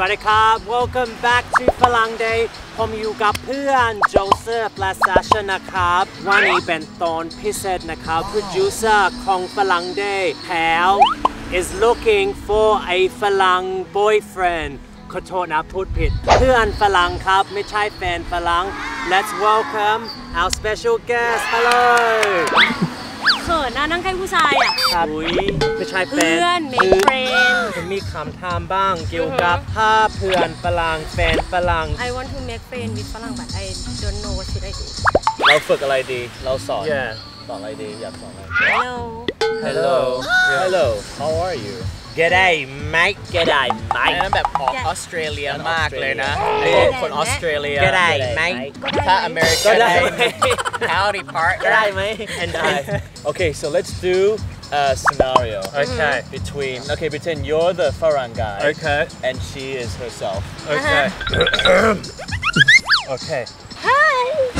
วัสดีครับ Welcome back to ฝรั่ง Day ผมอยู่กับเพื่อนโจเซฟและซาชนะครับ วันนี้เป็นตอนพิเศษนะครับ Producer ของฝรั่ง Day แพล is looking for a ฝรั่ง boyfriend ขอโทษนะพูดผิด เพื่อนฝรั่งครับ ไม่ใช่แฟนฝรั่ง Let's welcome our special guest Hello เขินนะนั่งใกล้ผู้ชายอะ ครับอุ้ยไม่ใช่แฟนเพื่อน make friend จะมีคำถามบ้าง เกี่ยวกับถ้าเพื่อนฝรั่งแฟนฝรั่ง I want to make friend with ฝรั่ง but I don't know what should I do เราฝึกอะไรดี เราสอน Yeah สอนอะไรดี อยากสอนอะไร Hello Hello Hello How are you G'day mate G'day อัน mate นั้นแบบออกแกะออสเตรเลียมากเลยนะแกะไอ้คนออสเตรเลีย G'day mate ถ้าอเมริกาก็ได้ Howdy part ก็ได้ไหม and I Okay so let's do a scenario Okay between okay pretend you're the ฝรั่ง guy Okay and she is herself Okay Okay Hi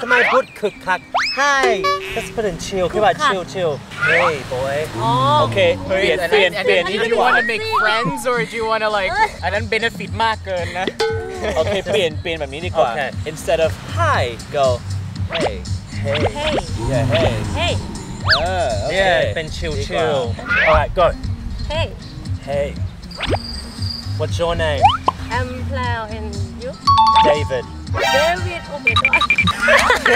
ทำไมพูดคึกคัก Hi Let's put in chill คือว่า chill chill Hey boy อ๋อ Okay เปลี่ยน and เปลี่ยน then, and เปลี่ยน then นี่ do ดี you กว่า want to make friends or do you want to like อันนั้น benefit มากเกินนะ โอเคเปลี่ยนเปลี่ยนแบบนี้ดีกว่า Okay instead of hi go hey hey Hey yeah hey Hey เออ โอเค Yeah เป็น chill ดีกว่า chill Alright go Hey Hey What's your name I'm Plau and you David David โอ้ my god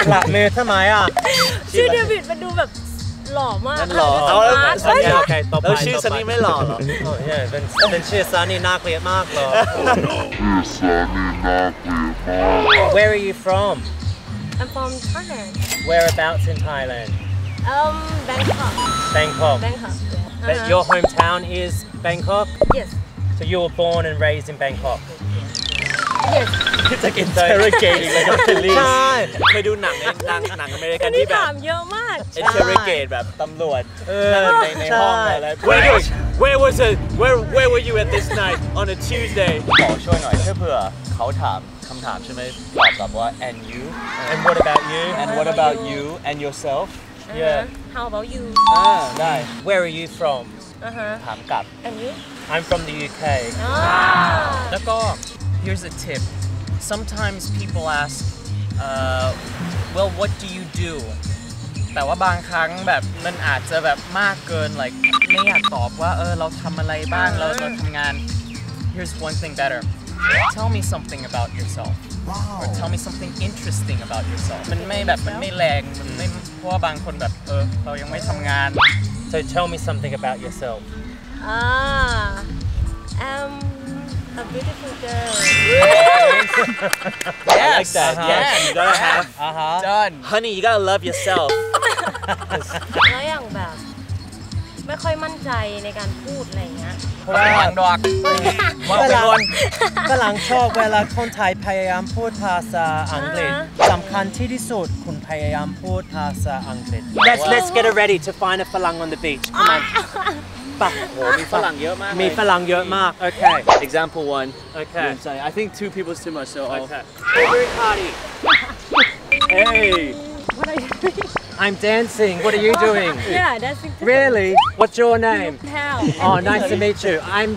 หลับมือทำไมอ่ะ ชื่อเดวิดมันดูแบบหล่อมาก นั่นหล่อ เอาแล้ว อ่ะ ซันนี่โอเคต่อไป แล้วชื่อ ต่ ซันนี่ไม่หล่อเหรอ โอ้ยเป็นเป็นชื่อซันนี่น่าเกลียดมากเลย Where are you from I'm from Thailand Whereabouts in Thailand um Bangkok Bangkok Bangkok yeah. But Uh-huh. your hometown is Bangkok Yes So you were born and raised in Bangkok Yes จะ interrogating like a police ใช่ เคยดูหนังในหนังหนังอเมริกัน นี่ ที่แบบ ถามเยอะมาก interrogate แบบตำรวจ เอ นั่ อง ในในห้องอะไร Where Where was Where was it Where Where were you at this night on a Tuesday ขอช่วยหน่อยถ้าเผื่อเขาถาม คำถามใช่ไหมตอบแบบว่า and you And what about you and what about you and yourself Yeah Uh-huh. How about you อ่าได้ Where are you from uh huh ถามกลับ and you I'm from the UK อ่า แล้วก็ here's a tip sometimes people ask uh, well what do you do แต่ว่าบางครั้งแบบมันอาจจะแบบมากเกิน like ไม่อยากตอบว่าเออเราทำอะไรบ้างเราเราทำงาน here's one thing better tell me something about yourself or tell me something interesting about yourself มันไม่แบบมันไม่แรงมันไม่เพราะว่าบางคนแบบเออเรายังไม่ทำงาน So tell me something about yourself Ah, I'm a beautiful girl. I like that Uh-huh. yes you gotta have อ่าฮะ done honey you gotta love yourself แล้วอย่างแบบ ไม่ค่อยมั่นใจในการพูดอะไรอย่างเงี้ย เพราะว่าหลังดอกเวลาฝรั่งชอบเวลาคนไทยพยายามพูดภาษาอังกฤษสำคัญที่ที่สุดคุณพยายามพูดภาษาอังกฤษ Let's let's get ready to find a ฝรั่ง on the beach Come on ปะโหมีฝรั่งเยอะมาก มีฝรั่งเยอะมากโอเค example one Okay. I'm sorry. I think two people is too much so Okay Favorite party hey What are you doing? I'm dancing What are you doing Yeah, that's it. Really What's your name Pal. Oh nice to meet you I'm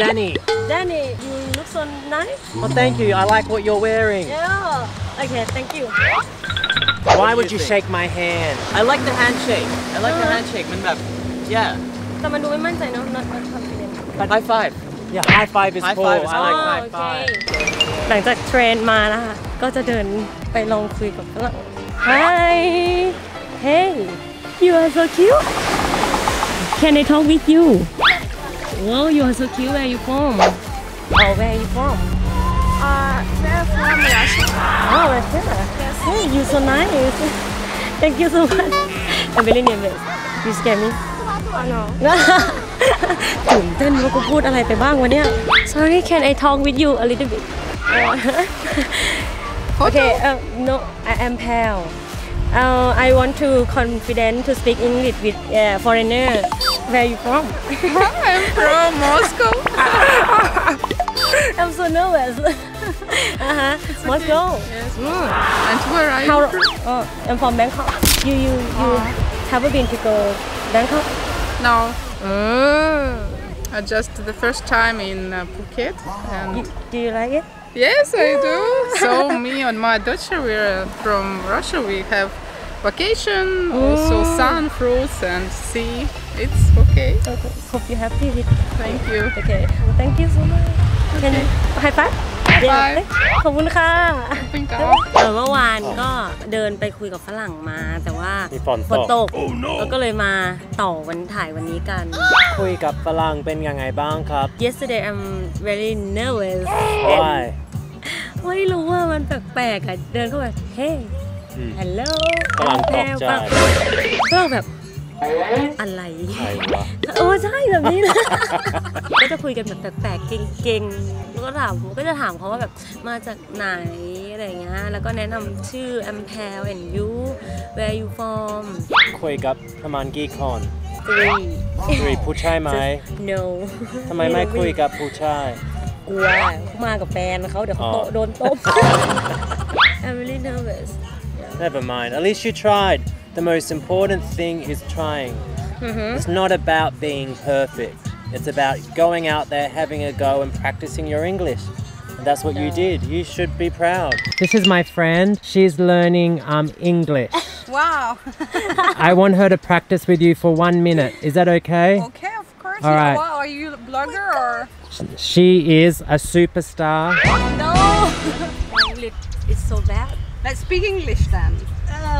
Danny Danny, you look so nice. Well thank you I like what you're wearing Yeah. Okay, thank you. Why would do you you think? shake my hand I like the handshake I like the handshake มันแบบ yeah แต่มันดูไม่มั่นใจเนอะ not not confident. high five Yeah high five is High cool five is I like อ๋อ high โอเค five หลังจากเทรนมานะคะ ก็จะเดินไปลองคุยกับฝรั่ง Hi Hey you are so cute Can I talk with you Wow you are so cute Where are you from Oh where are you from Uh, they're from Russia. Oh Russia Hey you so nice Thank you so much I'm very nervous You scare me Oh no. ตื่นเต้นว่ากูพูดอะไรไปบ้างวะเนี่ย Sorry can I talk with you a little bit Okay uh, no I am Pal uh, I want to confident to speak English with uh, foreigner Where are you from I'm from Moscow. I'm so nervous uh-huh Moscow Yes. Mm. And where are you How from? oh, I'm from Bangkok You you you haven't been to go Bangkok No. Mm. Uh, just the first time in uh, Phuket. And Do you like it yes, I do. so me and my daughter, we're from Russia. We have vacation, also sun, fruits, and sea. It's okay. okay hope you happy with Thank you. okay thank you so much can high five five. ขอบคุณค่ะ Thank เอ you. อเมื่อวานก็เดินไปคุยกับฝรั่งมา แต่ว่ามีฝนฝนตตกกแล้วก็เลยมาต่อวันถ่ายวันนี้กัน คุยกับฝรั่งเป็นยังไงบ้างครับ yesterday I'm very nervous Why ไม่รู้ว่ามันแปลกๆอะเดินเข้าไป hey อืม hello ฝรั่งตกใจฝรั่งแบบอะไร ใครวะ โอ้ใช่แบบนี้เลย ก็จะคุยกันแบบแปลกๆเก่งๆแล้วก็ถามก็จะถามเขาว่าแบบมาจากไหนอะไรอย่างเงี้ยแล้วก็แนะนำชื่อ I'm Pal and you where you from คุยกับประมาณกี่คน three คุยผู้ชายไหม no ทำไมไม่คุยกับผู้ชาย กลัวเขามากับแฟนเขาเดี๋ยวเขาโต อ๋อ โดนตบ I'm really nervous Never mind. At least you tried. The most important thing is trying. It's not about being perfect. It's about going out there, having a go, and practicing your English. And that's what you did. You should be proud. This is my friend. She's learning um, English. Wow. I want her to practice with you for one minute. Is that okay? Okay, of course. All Yeah, right. Well, are you a blogger or? She is a superstar. no my English is so bad Let's speak English then.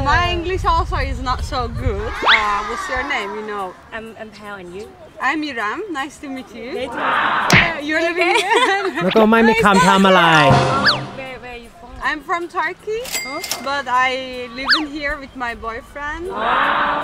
My English also is not so good. Uh, what's your name? You know, I'm I'm Pal and you I'm Iram. Nice to meet you. Great to Yeah, You're living here. แล้วก็ไม่มีคำทำอะไร I'm from Turkey, but I live in here with my boyfriend.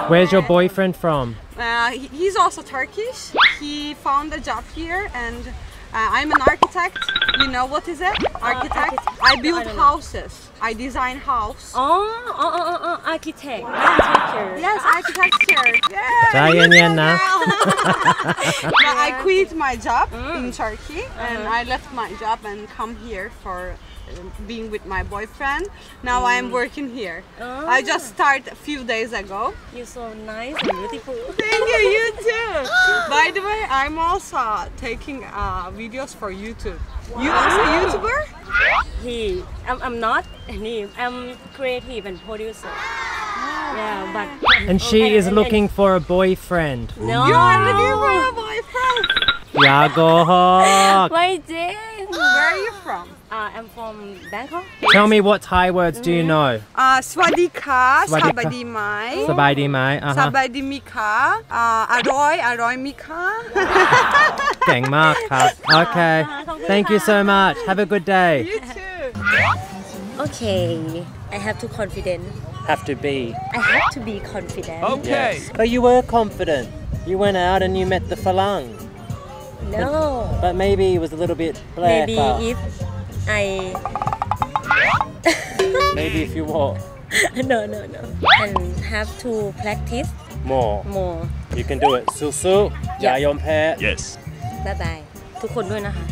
Where's your boyfriend from? Uh, he's also Turkish. He found a job here and uh, I'm an architect you know what is it? Uh, architect. Uh, I build I houses. I design house. Oh, oh, oh, oh, oh architect. Architecture. Yes, architecture. yeah. Giant yeah, now. but I quit my job mm. in Turkey uh -huh. and uh-huh. I left my job and come here for uh, being with my boyfriend. Now mm. I am mm. working here. Oh. I just started a few days ago. You're so nice and beautiful. Thank you, you too. By the way, I'm also taking uh, videos for YouTube. You also are a YouTuber? He. I'm, I'm not He. I'm creative and producer. Wow. Yeah, but. And she okay, is and, looking and, for a boyfriend. No. You are looking for a boyfriend. Yago. My hawk. Where are you uh, I'm from Bangkok Tell me what Thai words do you know? Uh, Swadika, Swadika. Sabadi Mai. สบายดีไหมอ่ะฮะ Sabadi Mika, uh, Aroy, Aroy Mika. เก่งมากครับ โอเค thank you so much have a good day you too. okay I have to confident have to be I have to be confident yes but you were confident you went out and you met the falang no but maybe it was a little bit black maybe if I maybe if you what no no no and have to practice more more you can do it สู้ๆอย่ายอมแพ้ yes บายบายทุกคนด้วยนะคะ